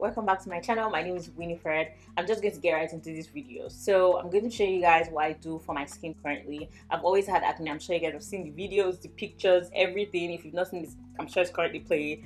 welcome back to my channel. My name is winifred. I'm just going to get right into this video. So i'm going to show you guys what i do for my skin currently. I've always had acne. I'm sure you guys have seen the videos the pictures everything. If you've not seen this i'm sure it's currently playing.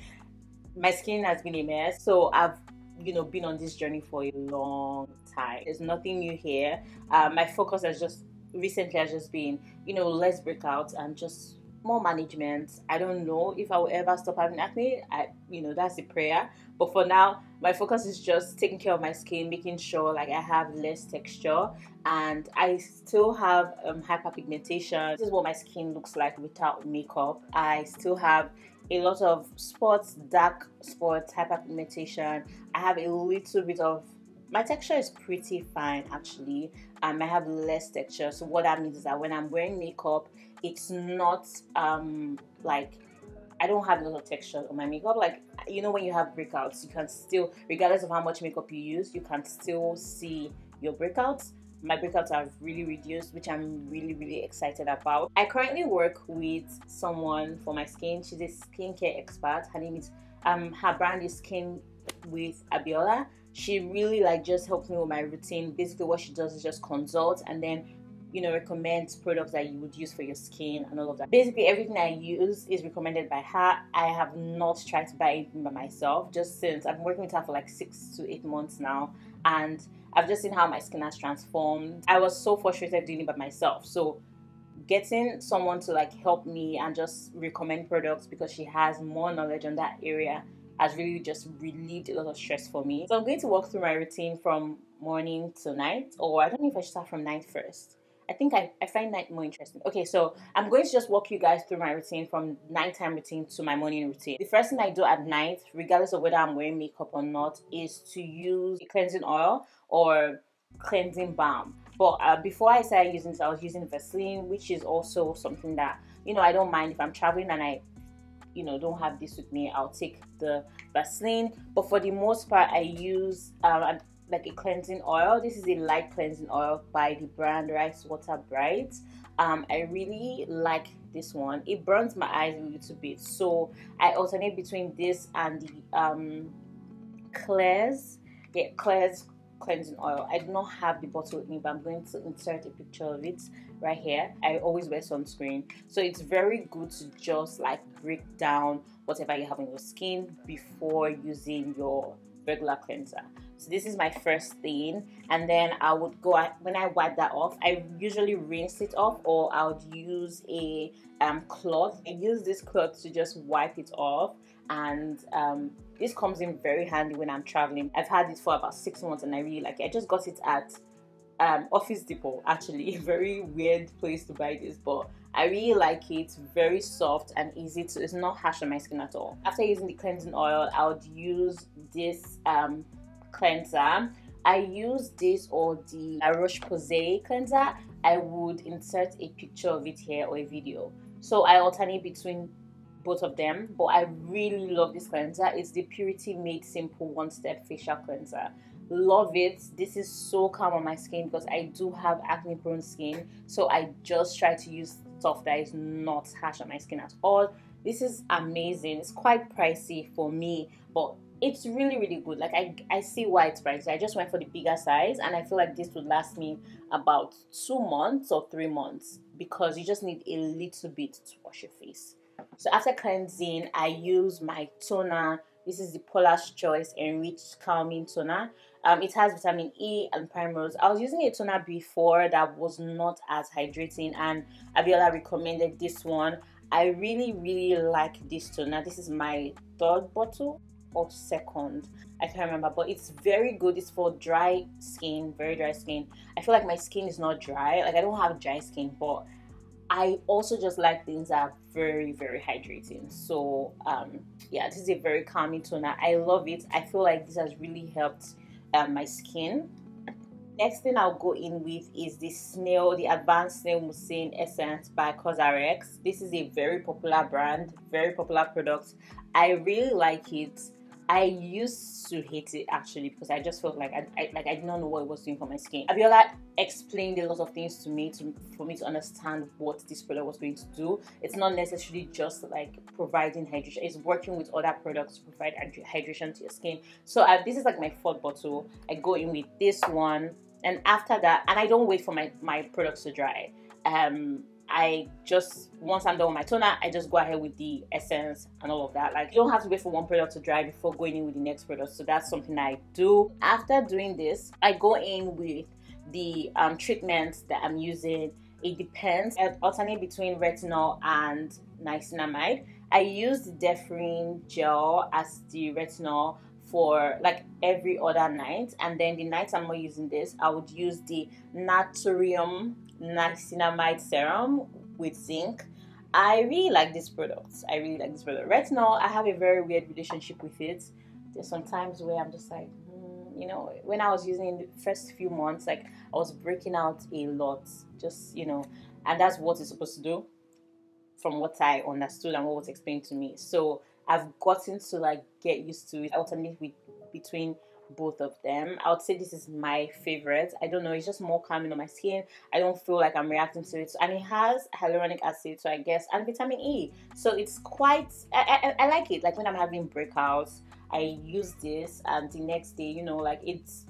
My skin has been a mess. So i've you know been on this journey for a long time there's nothing new here uh, my focus has just recently has just been you know less breakouts and just more management. I don't know if I will ever stop having acne. I, you know, that's the prayer. But for now, my focus is just taking care of my skin, making sure like I have less texture, and I still have um, hyperpigmentation. This is what my skin looks like without makeup. I still have a lot of spots, dark spots, hyperpigmentation. I have a little bit of my texture is pretty fine actually. Um, I have less texture. So what that means is that when I'm wearing makeup it's not um, like I don't have a lot of texture on my makeup. Like you know when you have breakouts you can still regardless of how much makeup you use you can still see your breakouts my breakouts are really reduced which i'm really really excited about i currently work with someone for my skin she's a skincare expert her name is um her brand is skin with abiola she really like just helped me with my routine. Basically, what she does is just consult and then you know recommend products that you would use for your skin and all of that. Basically, everything I use is recommended by her. I have not tried to buy anything by myself just since I've been working with her for like six to eight months now, and I've just seen how my skin has transformed. I was so frustrated doing it by myself, so getting someone to like help me and just recommend products because she has more knowledge on that area has really just relieved a lot of stress for me. So I'm going to walk through my routine from morning to night, or I don't know if I should start from night first. I think I, I find night more interesting. Okay, so I'm going to just walk you guys through my routine from nighttime routine to my morning routine. The first thing I do at night, regardless of whether I'm wearing makeup or not, is to use cleansing oil or cleansing balm. But uh, before I started using this, I was using Vaseline, which is also something that, you know, I don't mind if I'm traveling and I you know don't have this with me i'll take the vaseline but for the most part i use um, like a cleansing oil this is a light cleansing oil by the brand rice water bright um, i really like this one it burns my eyes a little bit so i alternate between this and the um Klairs yeah Klairs cleansing oil. I do not have the bottle with me, but I'm going to insert a picture of it right here. I always wear sunscreen. So it's very good to just like break down whatever you have on your skin before using your regular cleanser. So this is my first thing and then I would go when I wipe that off I usually rinse it off or I would use a um, cloth I use this cloth to just wipe it off and um, this comes in very handy when I'm traveling. I've had it for about six months and I really like it. I just got it at um, Office Depot actually. Very weird place to buy this, but I really like it. Very soft and easy to. It's not harsh on my skin at all. After using the cleansing oil, I would use this um, cleanser. I use this or the La Roche Posay cleanser. I would insert a picture of it here or a video. So I alternate between both of them but i really love this cleanser it's the purity made simple one step facial cleanser love it this is so calm on my skin because i do have acne prone skin so i just try to use stuff that is not harsh on my skin at all this is amazing it's quite pricey for me but it's really really good like I, I see why it's pricey i just went for the bigger size and i feel like this would last me about two months or three months because you just need a little bit to wash your face so after cleansing, I use my toner. This is the Paula's Choice Enriched Calming Toner. Um, it has vitamin E and primrose. I was using a toner before that was not as hydrating, and Abiola recommended this one. I really, really like this toner. This is my third bottle or second. I can't remember, but it's very good. It's for dry skin, very dry skin. I feel like my skin is not dry. Like I don't have dry skin, but I also just like things that are very, very hydrating. So, um, yeah, this is a very calming toner. I love it. I feel like this has really helped um, my skin. Next thing I'll go in with is the Snail, the Advanced Snail Mucin Essence by COSRX. This is a very popular brand, very popular product. I really like it. I used to hate it actually because I just felt like I, I like I did not know what it was doing for my skin. Abiola explained a lot of things to me to for me to understand what this product was going to do. It's not necessarily just like providing hydration; it's working with other products to provide hydration to your skin. So this is like my fourth bottle. I go in with this one, and after that, and I don't wait for my my products to dry. Um, I just once I'm done with my toner, I just go ahead with the essence and all of that. Like you don't have to wait for one product to dry before going in with the next product. So that's something I do. After doing this, I go in with the um, treatments that I'm using. It depends. I alternate between retinol and niacinamide. I use the Differin gel as the retinol for like every other night and then the nights I'm not using this I would use the Naturium niacinamide serum with zinc. I really like this product. I really like this product. Retinol, I have a very weird relationship with it. There's some times where I'm just like, mm, you know, when I was using the first few months, like I was breaking out a lot. Just, you know, and that's what it's supposed to do from what I understood and what was explained to me. So I've gotten to like get used to it. I alternate with between both of them. I would say this is my favorite. I don't know, it's just more calming on my skin. I don't feel like I'm reacting to it. And it has hyaluronic acid, so I guess, and vitamin E. So it's quite, I, I, I like it. Like when I'm having breakouts, I use this, and the next day, you know, like it's,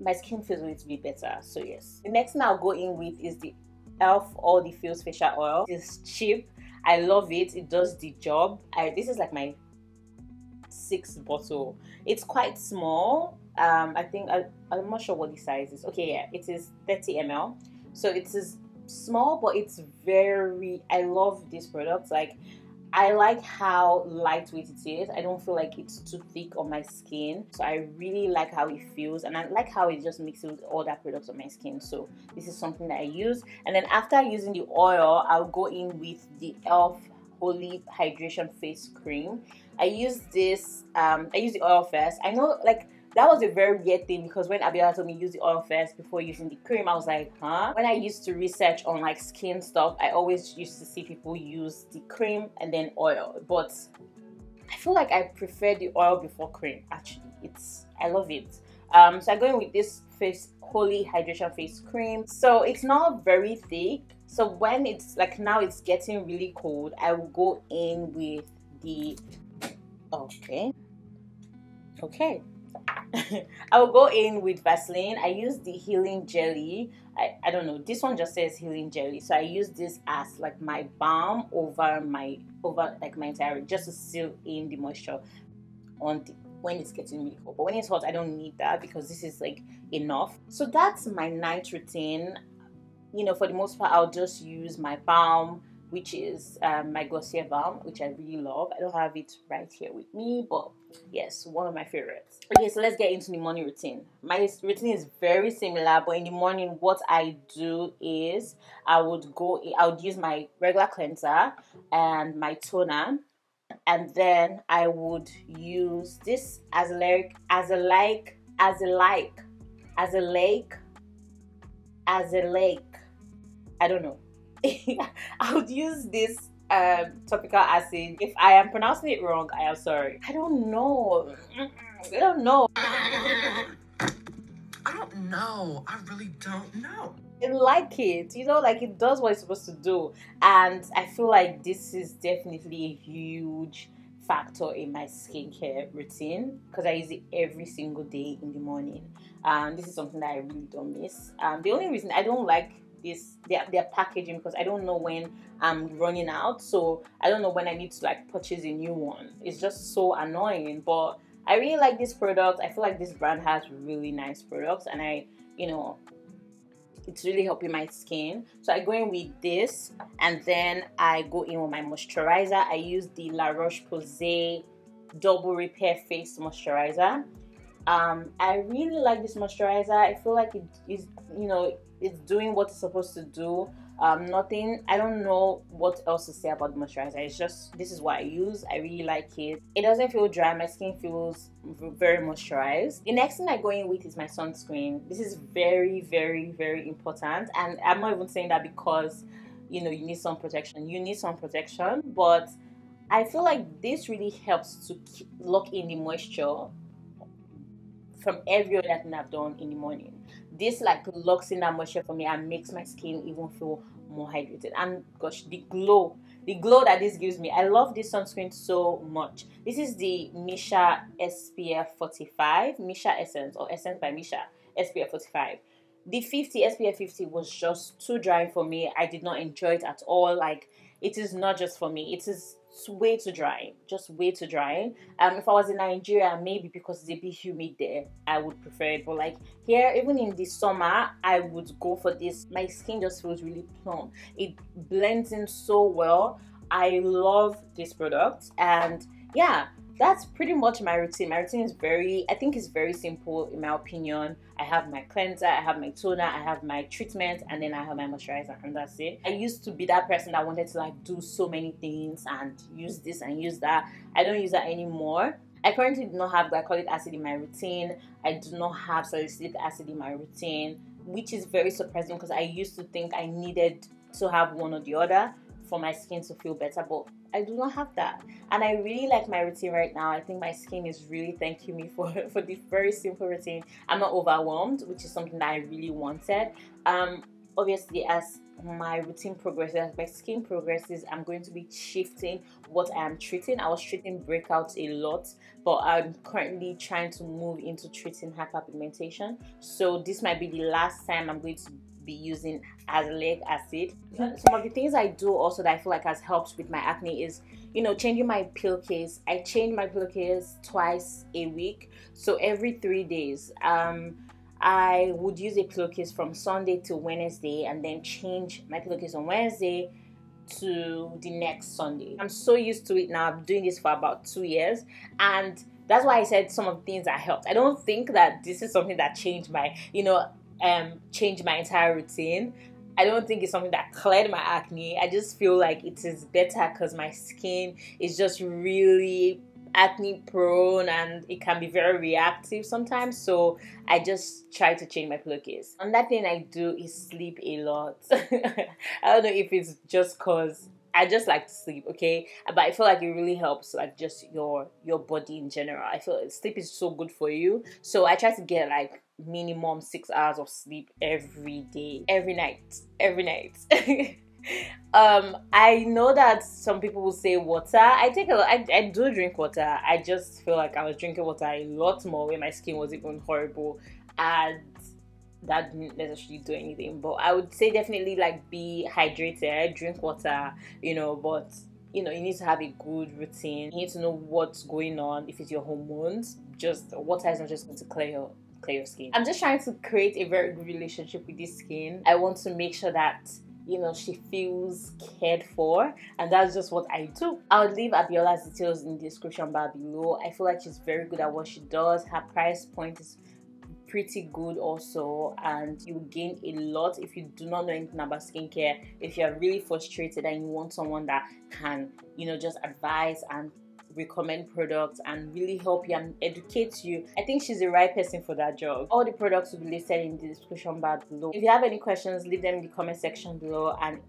my skin feels a little bit better. So yes. The next thing I'll go in with is the e.l.f. All the Feels Facial Oil. It's cheap. I love it. It does the job. I, this is like my sixth bottle. It's quite small. Um, I think I, I'm not sure what the size is. Okay, yeah, it is 30 ml. So it is small, but it's very. I love this product. Like, I like how lightweight it is. I don't feel like it's too thick on my skin. So I really like how it feels and I like how it just mixes with all that products on my skin. So this is something that I use. And then after using the oil, I'll go in with the e.l.f. Holy Hydration Face Cream. I use this, um, I use the oil first. I know like that was a very weird thing because when Abiola told me use the oil first before using the cream, I was like, huh? When I used to research on like skin stuff, I always used to see people use the cream and then oil. But I feel like I prefer the oil before cream actually. It's I love it. Um, so I'm going with this face holy hydration face cream. So it's not very thick. So when it's like now it's getting really cold, I will go in with the okay. Okay. I will go in with Vaseline. I use the healing jelly. I, I don't know. This one just says healing jelly. So I use this as like my balm over my over like my entire just to seal in the moisture on the when it's getting really cold. But when it's hot, I don't need that because this is like enough. So that's my night routine. You know, for the most part, I'll just use my balm which is um, my Glossier Balm, which I really love. I don't have it right here with me, but yes, one of my favorites. Okay, so let's get into the morning routine. My routine is very similar, but in the morning, what I do is I would go, I would use my regular cleanser and my toner, and then I would use this as a like, as a like, as a like, as a lake, as a lake. I don't know I would use this um, topical acid. If I am pronouncing it wrong, I am sorry. I don't know. I don't know. I don't know. I really don't know. I like it, you know, like it does what it's supposed to do. And I feel like this is definitely a huge factor in my skincare routine because I use it every single day in the morning. And um, this is something that I really don't miss. Um, the only reason I don't like this their, their packaging because I don't know when I'm running out. So I don't know when I need to like purchase a new one. It's just so annoying. But I really like this product. I feel like this brand has really nice products and I, you know, it's really helping my skin. So I go in with this and then I go in with my moisturizer. I use the La Roche-Posay Double Repair Face Moisturizer. Um, I really like this moisturizer. I feel like it is, you know, it's doing what it's supposed to do. Um, nothing, I don't know what else to say about the moisturizer. It's just, this is what I use. I really like it. It doesn't feel dry. My skin feels very moisturized. The next thing I go in with is my sunscreen. This is very, very, very important. And I'm not even saying that because, you know, you need some protection. You need some protection, but I feel like this really helps to lock in the moisture from every other thing I've done in the morning. This like locks in that moisture for me and makes my skin even feel more hydrated. And gosh, the glow, the glow that this gives me. I love this sunscreen so much. This is the Missha SPF 45, Missha Essence or Essence by Missha SPF 45 the 50 SPF 50 was just too dry for me. I did not enjoy it at all. Like it is not just for me. It is way too dry, just way too dry. Um, if I was in Nigeria, maybe because it's a bit humid there, I would prefer it. But like here, even in the summer, I would go for this. My skin just feels really plump. It blends in so well. I love this product, and yeah, that's pretty much my routine. My routine is very, I think it's very simple in my opinion. I have my cleanser, I have my toner, I have my treatment, and then I have my moisturizer, and that's it. I used to be that person that wanted to like do so many things and use this and use that. I don't use that anymore. I currently do not have glycolic acid in my routine. I do not have salicylic acid in my routine, which is very surprising because I used to think I needed to have one or the other for my skin to feel better, but I do not have that. And I really like my routine right now. I think my skin is really thanking me for, for this very simple routine. I'm not overwhelmed, which is something that I really wanted. Um, obviously, as my routine progresses, as my skin progresses, I'm going to be shifting what I am treating. I was treating breakouts a lot, but I'm currently trying to move into treating hyperpigmentation. So this might be the last time I'm going to be using as azelaic acid. Some of the things I do also that I feel like has helped with my acne is, you know, changing my pillowcase. I change my pillowcase twice a week, so every three days. Um, I would use a pillowcase from Sunday to Wednesday and then change my pillowcase on Wednesday to the next Sunday. I'm so used to it now. I've been doing this for about two years and that's why I said some of the things that helped. I don't think that this is something that changed my, you know, um, change my entire routine. I don't think it's something that cleared my acne. I just feel like it is better because my skin is just really acne prone and it can be very reactive sometimes. So I just try to change my pillowcase. Another thing I do is sleep a lot. I don't know if it's just cause I just like to sleep, okay? But I feel like it really helps like just your your body in general. I feel sleep is so good for you. So I try to get like minimum six hours of sleep every day, every night, every night. um, I know that some people will say water. I take a lot. I, I do drink water. I just feel like I was drinking water a lot more when my skin was even horrible, and that didn't necessarily do anything. But I would say definitely like be hydrated, drink water, you know. But you know, you need to have a good routine. You need to know what's going on. If it's your hormones, just water is not just going to clear your clear your skin. I'm just trying to create a very good relationship with this skin. I want to make sure that you know she feels cared for and that's just what i do i'll leave abiola's details in the description bar below i feel like she's very good at what she does her price point is pretty good also and you gain a lot if you do not know anything about skincare if you're really frustrated and you want someone that can you know just advise and recommend products and really help you and educate you. I think she's the right person for that job. All the products will be listed in the description bar below. If you have any questions, leave them in the comment section below and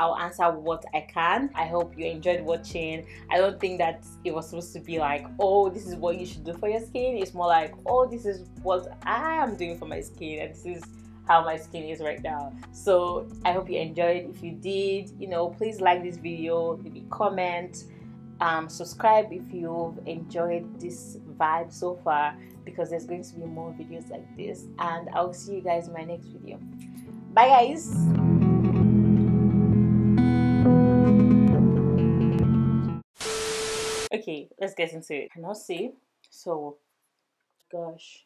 I'll answer what I can. I hope you enjoyed watching. I don't think that it was supposed to be like, oh, this is what you should do for your skin. It's more like, oh, this is what I am doing for my skin, and this is how my skin is right now. So I hope you enjoyed. If you did, you know, please like this video, a comment um, subscribe if you've enjoyed this vibe so far because there's going to be more videos like this and i'll see you guys in my next video bye guys okay let's get into it i cannot see so gosh